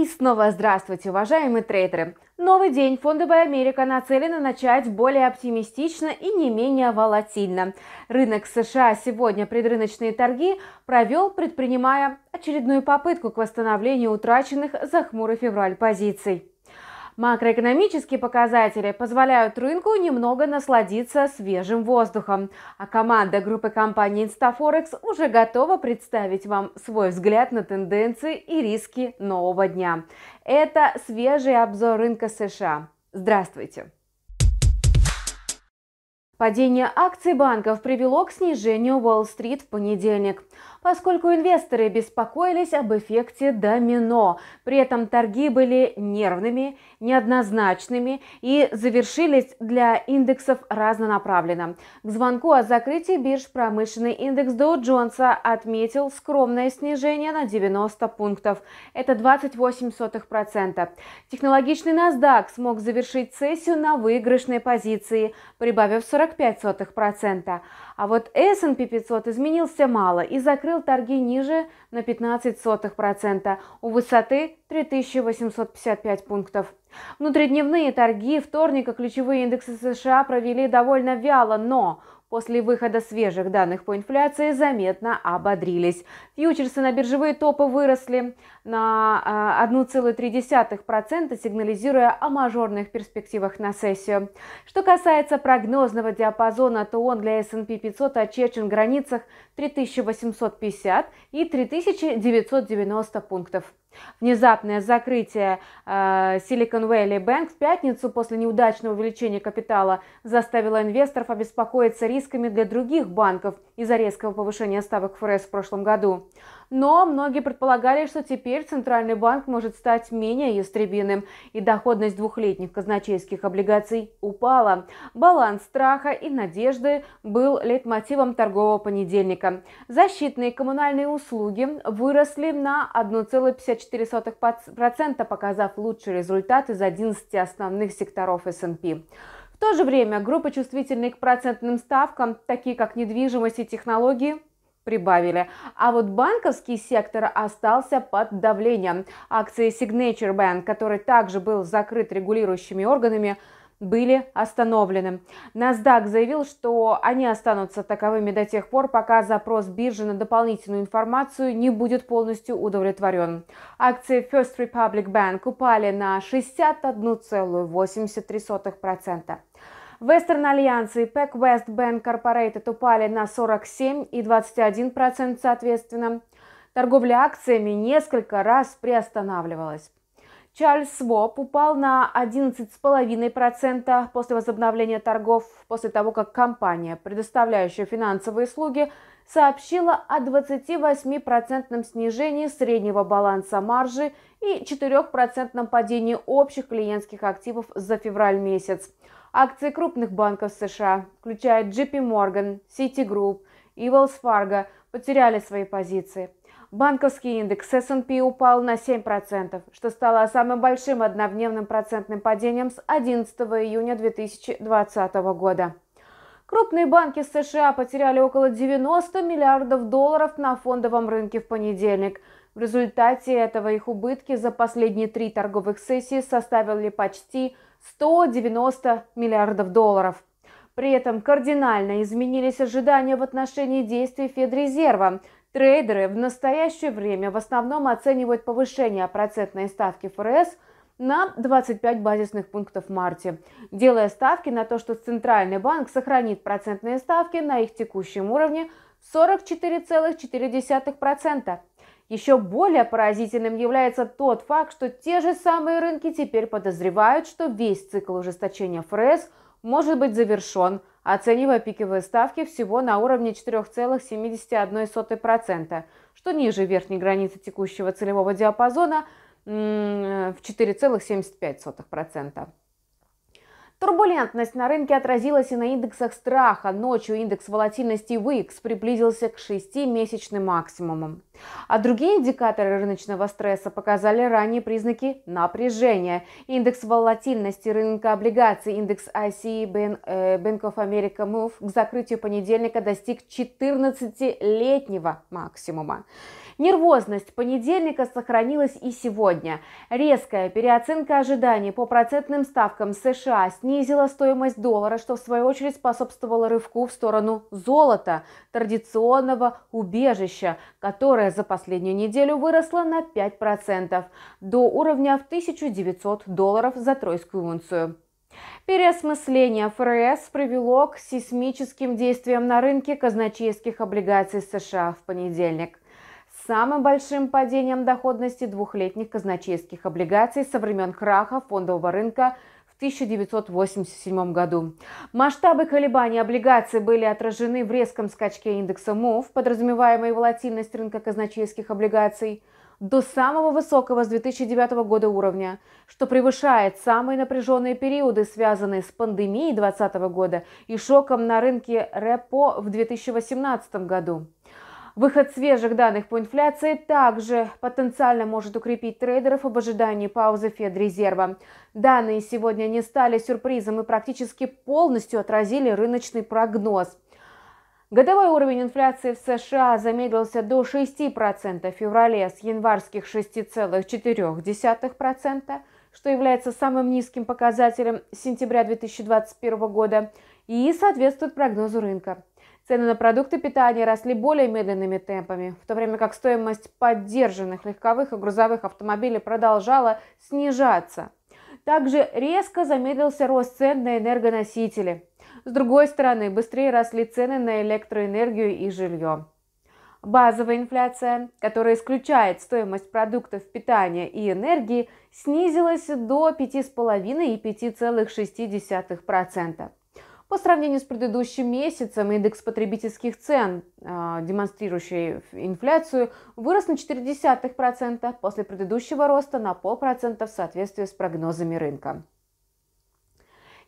И снова здравствуйте, уважаемые трейдеры! Новый день фондовая Америка нацелена начать более оптимистично и не менее волатильно. Рынок США сегодня предрыночные торги провел, предпринимая очередную попытку к восстановлению утраченных за хмурый февраль позиций. Макроэкономические показатели позволяют рынку немного насладиться свежим воздухом, а команда группы компаний Instaforex уже готова представить вам свой взгляд на тенденции и риски нового дня. Это свежий обзор рынка США. Здравствуйте! Падение акций банков привело к снижению Уолл-стрит в понедельник поскольку инвесторы беспокоились об эффекте домино. При этом торги были нервными, неоднозначными и завершились для индексов разнонаправленно. К звонку о закрытии бирж промышленный индекс Доу Джонса отметил скромное снижение на 90 пунктов. Это 28%. Технологичный NASDAQ смог завершить сессию на выигрышной позиции, прибавив 45%. А вот S&P 500 изменился мало и закрыл торги ниже на 15% у высоты 3855 пунктов. Внутридневные торги вторника ключевые индексы США провели довольно вяло, но после выхода свежих данных по инфляции заметно ободрились. Фьючерсы на биржевые топы выросли на 1,3%, а, сигнализируя о мажорных перспективах на сессию. Что касается прогнозного диапазона, то он для S&P 500 очерчен в границах 3850 и 3990 пунктов. Внезапное закрытие э, Silicon Valley Bank в пятницу после неудачного увеличения капитала заставило инвесторов обеспокоиться рисками для других банков из-за резкого повышения ставок ФРС в прошлом году. Но многие предполагали, что теперь Центральный банк может стать менее ястребиным, и доходность двухлетних казначейских облигаций упала. Баланс страха и надежды был лейтмотивом торгового понедельника. Защитные коммунальные услуги выросли на 1,54%, показав лучший результат из 11 основных секторов S&P. В то же время группы, чувствительные к процентным ставкам, такие как недвижимость и технологии, прибавили. А вот банковский сектор остался под давлением. Акции Signature Bank, который также был закрыт регулирующими органами, были остановлены. NASDAQ заявил, что они останутся таковыми до тех пор, пока запрос биржи на дополнительную информацию не будет полностью удовлетворен. Акции First Republic Bank упали на 61,83%. Western Alliance и Pac West Bank Corporated упали на 47 и 21% соответственно. Торговля акциями несколько раз приостанавливалась. Чарльз Своп упал на 11,5% после возобновления торгов, после того, как компания, предоставляющая финансовые услуги, сообщила о 28% снижении среднего баланса маржи и 4% падении общих клиентских активов за февраль месяц. Акции крупных банков США, включая JP Morgan, Citigroup и Wells Fargo, потеряли свои позиции. Банковский индекс S&P упал на 7%, что стало самым большим однодневным процентным падением с 11 июня 2020 года. Крупные банки США потеряли около 90 миллиардов долларов на фондовом рынке в понедельник. В результате этого их убытки за последние три торговых сессии составили почти 190 миллиардов долларов. При этом кардинально изменились ожидания в отношении действий Федрезерва. Трейдеры в настоящее время в основном оценивают повышение процентной ставки ФРС на 25 базисных пунктов в марте, делая ставки на то, что Центральный банк сохранит процентные ставки на их текущем уровне 44,4%. Еще более поразительным является тот факт, что те же самые рынки теперь подозревают, что весь цикл ужесточения ФРС может быть завершен, оценивая пиковые ставки всего на уровне 4,71%, что ниже верхней границы текущего целевого диапазона в 4,75%. Турбулентность на рынке отразилась и на индексах страха. Ночью индекс волатильности WIX приблизился к 6-месячным максимумам. А другие индикаторы рыночного стресса показали ранние признаки напряжения. Индекс волатильности рынка облигаций, индекс ICE э, Bank of America Move к закрытию понедельника достиг 14-летнего максимума. Нервозность понедельника сохранилась и сегодня. Резкая переоценка ожиданий по процентным ставкам США снизила стоимость доллара, что в свою очередь способствовало рывку в сторону золота, традиционного убежища, которое за последнюю неделю выросло на 5% до уровня в 1900 долларов за тройскую унцию. Переосмысление ФРС привело к сейсмическим действиям на рынке казначейских облигаций США в понедельник самым большим падением доходности двухлетних казначейских облигаций со времен краха фондового рынка 1987 году. Масштабы колебаний облигаций были отражены в резком скачке индекса МУФ, подразумеваемой волатильность рынка казначейских облигаций, до самого высокого с 2009 года уровня, что превышает самые напряженные периоды, связанные с пандемией 2020 года и шоком на рынке репо в 2018 году. Выход свежих данных по инфляции также потенциально может укрепить трейдеров об ожидании паузы Федрезерва. Данные сегодня не стали сюрпризом и практически полностью отразили рыночный прогноз. Годовой уровень инфляции в США замедлился до 6% в феврале с январских 6,4%, что является самым низким показателем сентября 2021 года и соответствует прогнозу рынка. Цены на продукты питания росли более медленными темпами, в то время как стоимость поддержанных легковых и грузовых автомобилей продолжала снижаться. Также резко замедлился рост цен на энергоносители. С другой стороны, быстрее росли цены на электроэнергию и жилье. Базовая инфляция, которая исключает стоимость продуктов питания и энергии, снизилась до 5,5 и 5,6%. По сравнению с предыдущим месяцем индекс потребительских цен, а, демонстрирующий инфляцию, вырос на 0,4% после предыдущего роста на полпроцента в соответствии с прогнозами рынка.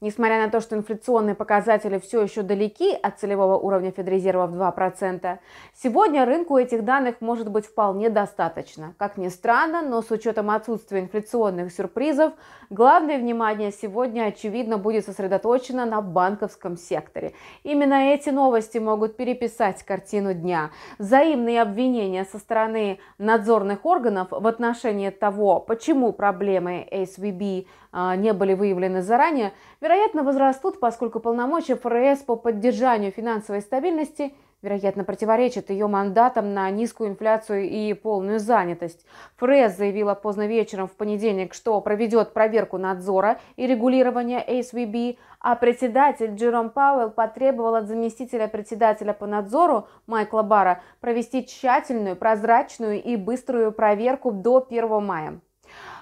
Несмотря на то, что инфляционные показатели все еще далеки от целевого уровня Федрезерва в 2%, сегодня рынку этих данных может быть вполне достаточно. Как ни странно, но с учетом отсутствия инфляционных сюрпризов, главное внимание сегодня, очевидно, будет сосредоточено на банковском секторе. Именно эти новости могут переписать картину дня. Взаимные обвинения со стороны надзорных органов в отношении того, почему проблемы SVB не были выявлены заранее, вероятно, возрастут, поскольку полномочия ФРС по поддержанию финансовой стабильности вероятно, противоречат ее мандатам на низкую инфляцию и полную занятость. ФРС заявила поздно вечером в понедельник, что проведет проверку надзора и регулирования SVB, а председатель Джером Пауэлл потребовал от заместителя председателя по надзору Майкла Бара провести тщательную, прозрачную и быструю проверку до 1 мая.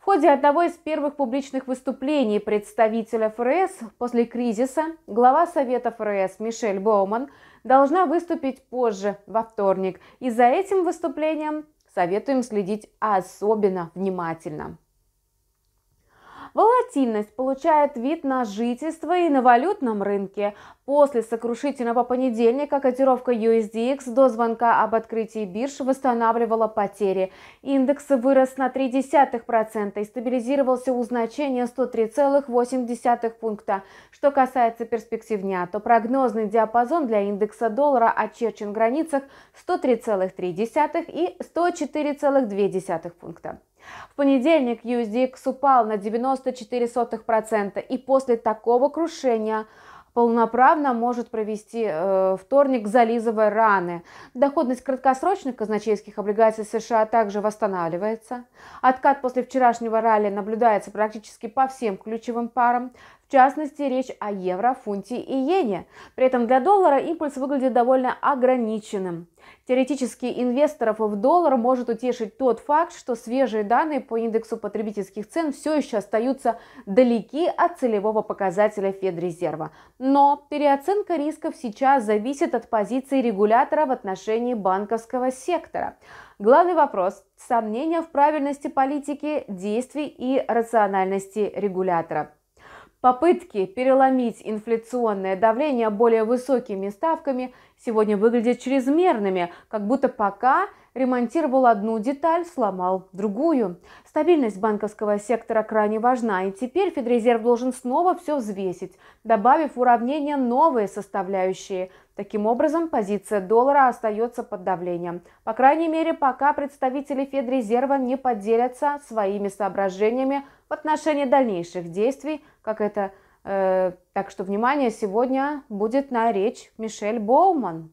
В ходе одного из первых публичных выступлений представителя ФРС после кризиса глава Совета ФРС Мишель Боуман должна выступить позже, во вторник. И за этим выступлением советуем следить особенно внимательно. Волатильность получает вид на жительство и на валютном рынке. После сокрушительного понедельника котировка USDX до звонка об открытии бирж восстанавливала потери. Индекс вырос на 0,3% и стабилизировался у значения 103,8 пункта. Что касается перспектив дня, то прогнозный диапазон для индекса доллара очерчен в границах 103,3 и 104,2 пункта. В понедельник USDX упал на 94% и после такого крушения полноправно может провести э, вторник, зализывая раны. Доходность краткосрочных казначейских облигаций США также восстанавливается. Откат после вчерашнего ралли наблюдается практически по всем ключевым парам. В частности, речь о евро, фунте и иене. При этом для доллара импульс выглядит довольно ограниченным. Теоретически инвесторов в доллар может утешить тот факт, что свежие данные по индексу потребительских цен все еще остаются далеки от целевого показателя Федрезерва. Но переоценка рисков сейчас зависит от позиции регулятора в отношении банковского сектора. Главный вопрос – сомнения в правильности политики, действий и рациональности регулятора. Попытки переломить инфляционное давление более высокими ставками сегодня выглядят чрезмерными, как будто пока ремонтировал одну деталь, сломал другую. Стабильность банковского сектора крайне важна, и теперь Федрезерв должен снова все взвесить, добавив в уравнение новые составляющие. Таким образом, позиция доллара остается под давлением. По крайней мере, пока представители Федрезерва не поделятся своими соображениями в отношении дальнейших действий, как это Э, так что внимание сегодня будет на речь Мишель Боуман.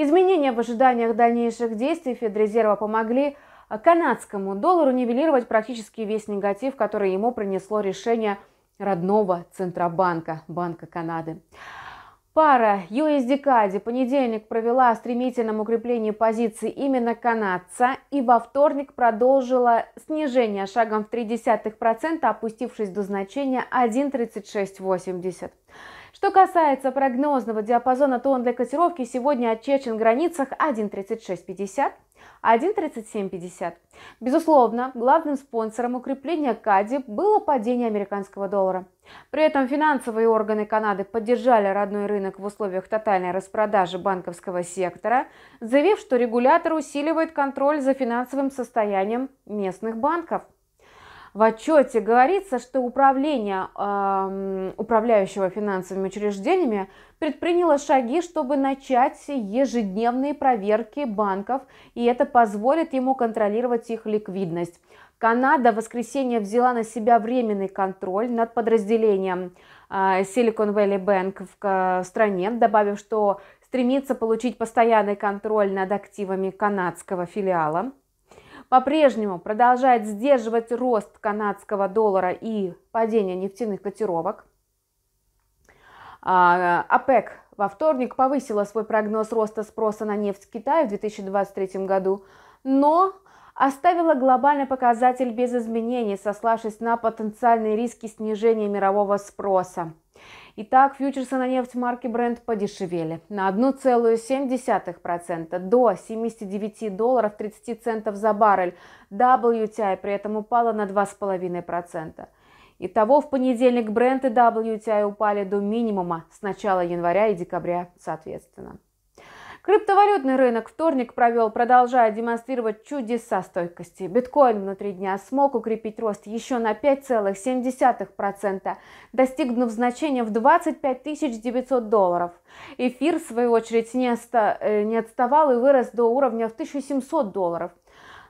Изменения в ожиданиях дальнейших действий Федрезерва помогли канадскому доллару нивелировать практически весь негатив, который ему принесло решение родного Центробанка, Банка Канады. Пара USD CAD понедельник провела о стремительном укреплении позиций именно канадца и во вторник продолжила снижение шагом в 0,3%, опустившись до значения 1,3680. Что касается прогнозного диапазона, то он для котировки сегодня очерчен в границах 1,3650 1.3750. Безусловно, главным спонсором укрепления КАДИ было падение американского доллара. При этом финансовые органы Канады поддержали родной рынок в условиях тотальной распродажи банковского сектора, заявив, что регулятор усиливает контроль за финансовым состоянием местных банков – в отчете говорится, что управление э, управляющего финансовыми учреждениями предприняло шаги, чтобы начать ежедневные проверки банков, и это позволит ему контролировать их ликвидность. Канада в воскресенье взяла на себя временный контроль над подразделением э, Silicon Valley Bank в стране, добавив, что стремится получить постоянный контроль над активами канадского филиала по-прежнему продолжает сдерживать рост канадского доллара и падение нефтяных котировок. А, ОПЕК во вторник повысила свой прогноз роста спроса на нефть в Китае в 2023 году, но оставила глобальный показатель без изменений, сославшись на потенциальные риски снижения мирового спроса. Итак, фьючерсы на нефть марки Brent подешевели на 1,7% до 79 долларов 30 центов за баррель. WTI при этом упала на 2,5%. Итого в понедельник Brent и WTI упали до минимума с начала января и декабря соответственно. Криптовалютный рынок вторник провел, продолжая демонстрировать чудеса стойкости. Биткоин внутри дня смог укрепить рост еще на 5,7%, достигнув значения в 25 900 долларов. Эфир, в свою очередь. Э, не отставал и вырос до уровня в 1700 долларов.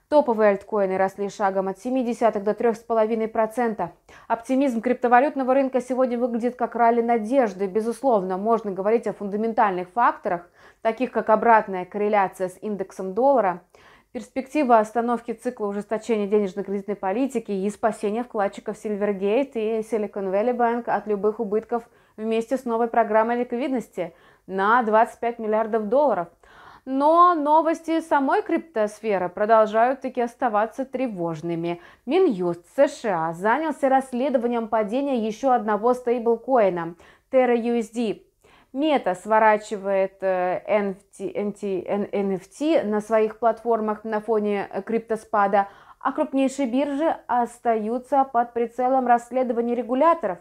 Топовые альткоины росли шагом от 0,7 до 3,5%. Оптимизм криптовалютного рынка сегодня выглядит как ралли надежды. Безусловно, можно говорить о фундаментальных факторах, таких как обратная корреляция с индексом доллара, перспектива остановки цикла ужесточения денежно-кредитной политики и спасения вкладчиков Silvergate и Silicon Valley Bank от любых убытков вместе с новой программой ликвидности на 25 миллиардов долларов. Но новости самой криптосферы продолжают таки оставаться тревожными. Минюст США занялся расследованием падения еще одного стейблкоина Terra USD. Мета сворачивает NFT, NFT, NFT на своих платформах на фоне криптоспада, а крупнейшие биржи остаются под прицелом расследования регуляторов.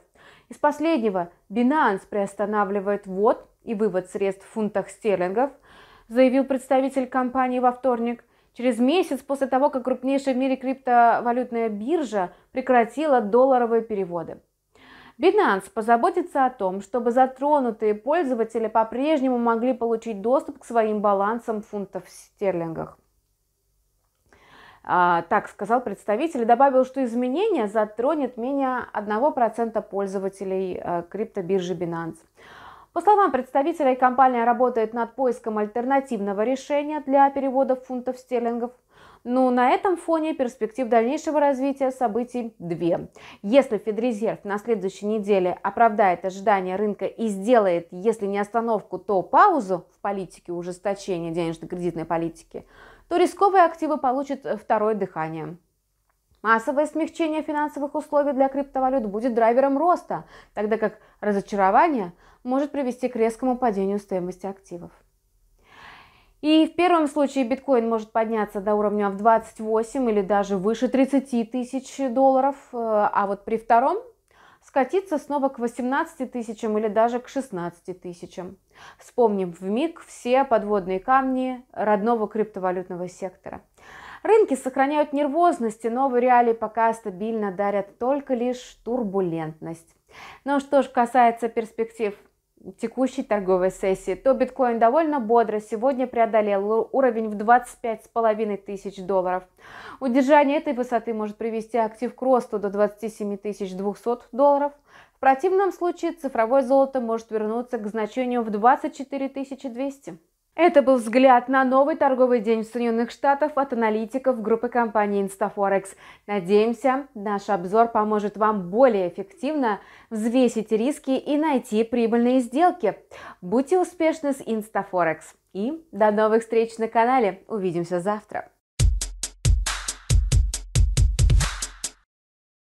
Из последнего Binance приостанавливает ввод и вывод средств в фунтах стерлингов – заявил представитель компании во вторник. Через месяц после того, как крупнейшая в мире криптовалютная биржа прекратила долларовые переводы. Binance позаботится о том, чтобы затронутые пользователи по-прежнему могли получить доступ к своим балансам фунтов в стерлингах. А, так сказал представитель и добавил, что изменение затронет менее 1% пользователей а, криптобиржи Binance. По словам представителей, компания работает над поиском альтернативного решения для переводов фунтов стерлингов. Но на этом фоне перспектив дальнейшего развития событий две. Если Федрезерв на следующей неделе оправдает ожидания рынка и сделает, если не остановку, то паузу в политике ужесточения денежно-кредитной политики, то рисковые активы получат второе дыхание. Массовое смягчение финансовых условий для криптовалют будет драйвером роста, тогда как разочарование может привести к резкому падению стоимости активов. И в первом случае биткоин может подняться до уровня в 28 или даже выше 30 тысяч долларов, а вот при втором скатиться снова к 18 тысячам или даже к 16 тысячам. Вспомним в миг все подводные камни родного криптовалютного сектора. Рынки сохраняют нервозность, и новые реалии пока стабильно дарят только лишь турбулентность. Ну что ж касается перспектив текущей торговой сессии, то биткоин довольно бодро сегодня преодолел уровень в 25,5 тысяч долларов. Удержание этой высоты может привести актив к росту до 27 200 долларов. В противном случае цифровое золото может вернуться к значению в 24 200. Это был взгляд на новый торговый день в Соединенных Штатах от аналитиков группы компании InstaForex. Надеемся, наш обзор поможет вам более эффективно взвесить риски и найти прибыльные сделки. Будьте успешны с InstaForex. И до новых встреч на канале. Увидимся завтра.